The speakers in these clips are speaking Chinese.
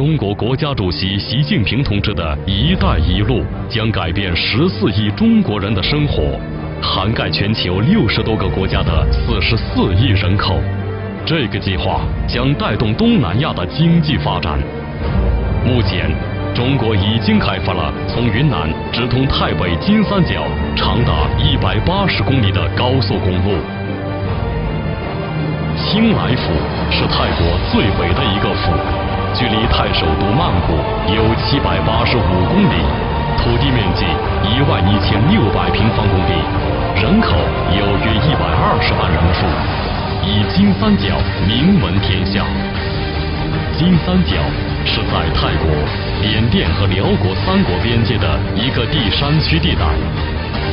中国国家主席习近平同志的一带一路将改变十四亿中国人的生活，涵盖全球六十多个国家的四十四亿人口。这个计划将带动东南亚的经济发展。目前，中国已经开发了从云南直通泰北金三角长达一百八十公里的高速公路。清莱府是泰国最北的一个府，距离泰首都曼谷有七百八十五公里，土地面积一万一千六百平方公里，人口有约一百二十万人数，以金三角名闻天下。金三角是在泰国、缅甸和辽国三国边界的一个地山区地带。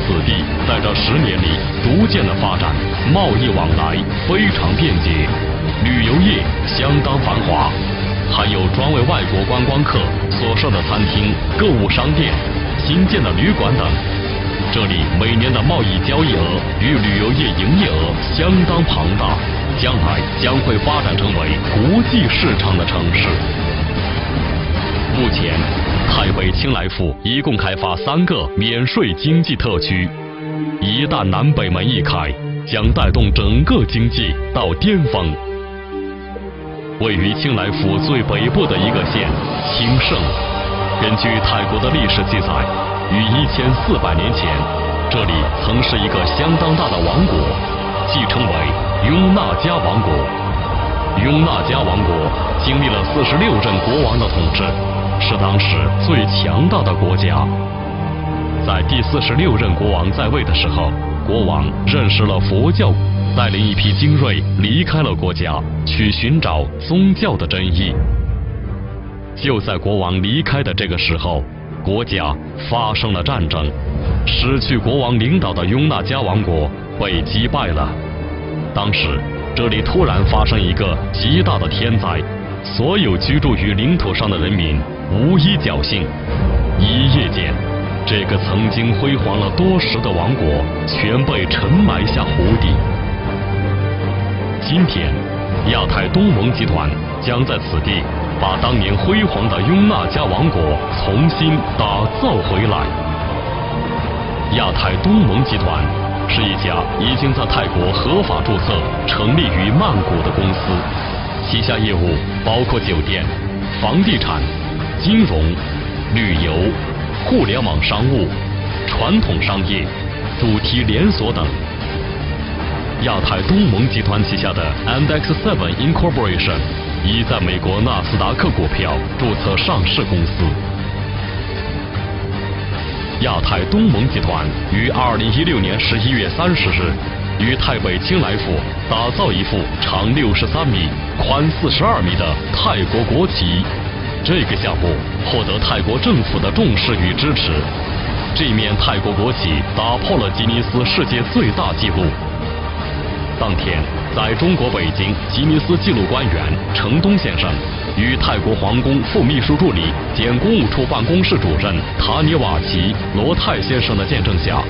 此地在这十年里逐渐的发展，贸易往来非常便捷，旅游业相当繁华，还有专为外国观光客所设的餐厅、购物商店、新建的旅馆等。这里每年的贸易交易额与旅游业营业额相当庞大，将来将会发展成为国际市场的城市。目前。台北清莱府一共开发三个免税经济特区，一旦南北门一开，将带动整个经济到巅峰。位于清莱府最北部的一个县清盛，根据泰国的历史记载，于一千四百年前，这里曾是一个相当大的王国，继称为雍纳加王国。雍纳加王国经历了四十六任国王的统治。是当时最强大的国家。在第四十六任国王在位的时候，国王认识了佛教，带领一批精锐离开了国家，去寻找宗教的真意。就在国王离开的这个时候，国家发生了战争，失去国王领导的雍纳加王国被击败了。当时这里突然发生一个极大的天灾，所有居住于领土上的人民。无一侥幸，一夜间，这个曾经辉煌了多时的王国全被沉埋下湖底。今天，亚太东盟集团将在此地把当年辉煌的雍纳加王国重新打造回来。亚太东盟集团是一家已经在泰国合法注册、成立于曼谷的公司，旗下业务包括酒店、房地产。金融、旅游、互联网商务、传统商业、主题连锁等。亚太东盟集团旗下的 Andex Seven Incorporation 已在美国纳斯达克股票注册上市公司。亚太东盟集团于二零一六年十一月三十日，于泰北青来府打造一幅长六十三米、宽四十二米的泰国国旗。这个项目获得泰国政府的重视与支持。这面泰国国旗打破了吉尼斯世界最大纪录。当天，在中国北京吉尼斯纪录官员程东先生与泰国皇宫副秘书助理兼公务处办公室主任塔尼瓦奇罗泰先生的见证下，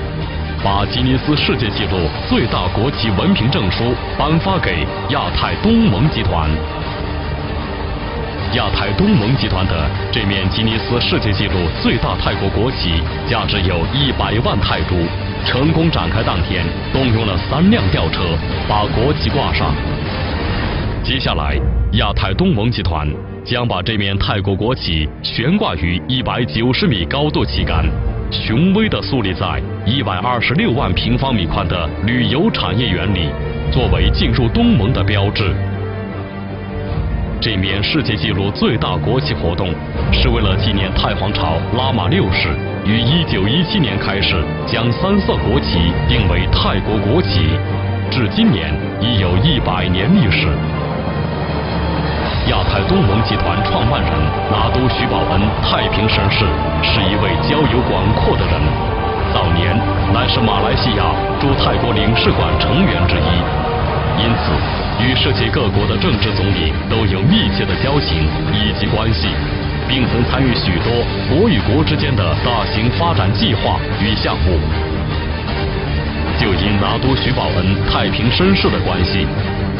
把吉尼斯世界纪录最大国旗文凭证书颁发给亚太东盟集团。亚太东盟集团的这面吉尼斯世界纪录最大泰国国旗，价值有一百万泰铢。成功展开当天，动用了三辆吊车把国旗挂上。接下来，亚太东盟集团将把这面泰国国旗悬挂于一百九十米高度旗杆，雄威地肃立在一百二十六万平方米宽的旅游产业园里，作为进入东盟的标志。这面世界纪录最大国旗活动，是为了纪念太皇朝拉玛六世于1917年开始将三色国旗定为泰国国旗，至今年已有一百年历史。亚太东盟集团创办人拿督徐宝恩太平绅士是一位交友广阔的人，早年乃是马来西亚驻泰国领事馆成员之一，因此。与世界各国的政治总理都有密切的交情以及关系，并曾参与许多国与国之间的大型发展计划与项目。就因拿督徐宝恩太平绅士的关系，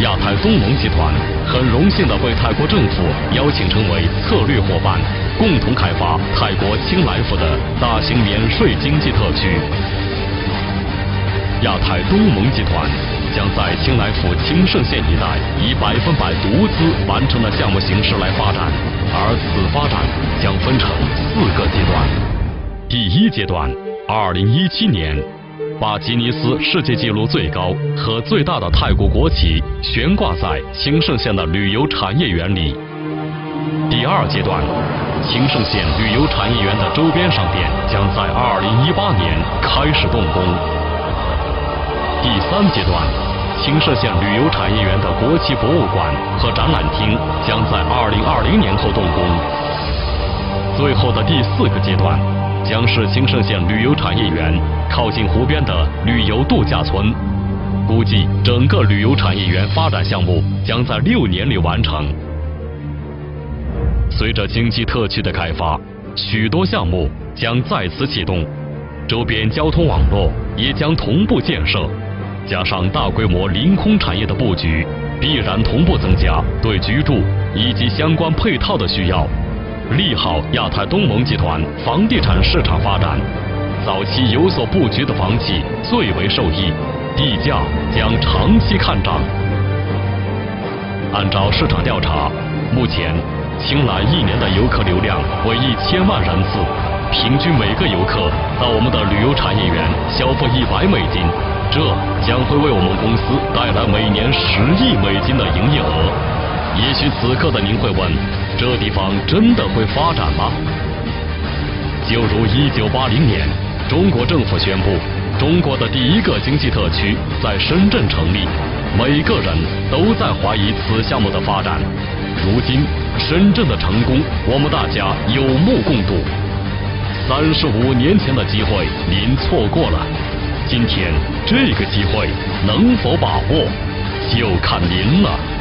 亚太东盟集团很荣幸地被泰国政府邀请成为策略伙伴，共同开发泰国清莱府的大型免税经济特区。亚太东盟集团将在清莱府清盛县一带以百分百独资完成的项目形式来发展，而发展将分成四个阶段。第一阶段，二零一七年。把吉尼斯世界纪录最高和最大的泰国国旗悬挂在清盛县的旅游产业园里。第二阶段，清盛县旅游产业园的周边商店将在2018年开始动工。第三阶段，清盛县旅游产业园的国旗博物馆和展览厅将在2020年后动工。最后的第四个阶段。将是清盛县旅游产业园靠近湖边的旅游度假村，估计整个旅游产业园发展项目将在六年里完成。随着经济特区的开发，许多项目将再次启动，周边交通网络也将同步建设，加上大规模临空产业的布局，必然同步增加对居住以及相关配套的需要。利好亚太东盟集团房地产市场发展，早期有所布局的房企最为受益，地价将长期看涨。按照市场调查，目前青莱一年的游客流量为一千万人次，平均每个游客到我们的旅游产业园消费一百美金，这将会为我们公司带来每年十亿美金的营业额。也许此刻的您会问。这地方真的会发展吗？就如一九八零年，中国政府宣布，中国的第一个经济特区在深圳成立，每个人都在怀疑此项目的发展。如今，深圳的成功，我们大家有目共睹。三十五年前的机会，您错过了，今天这个机会能否把握，就看您了。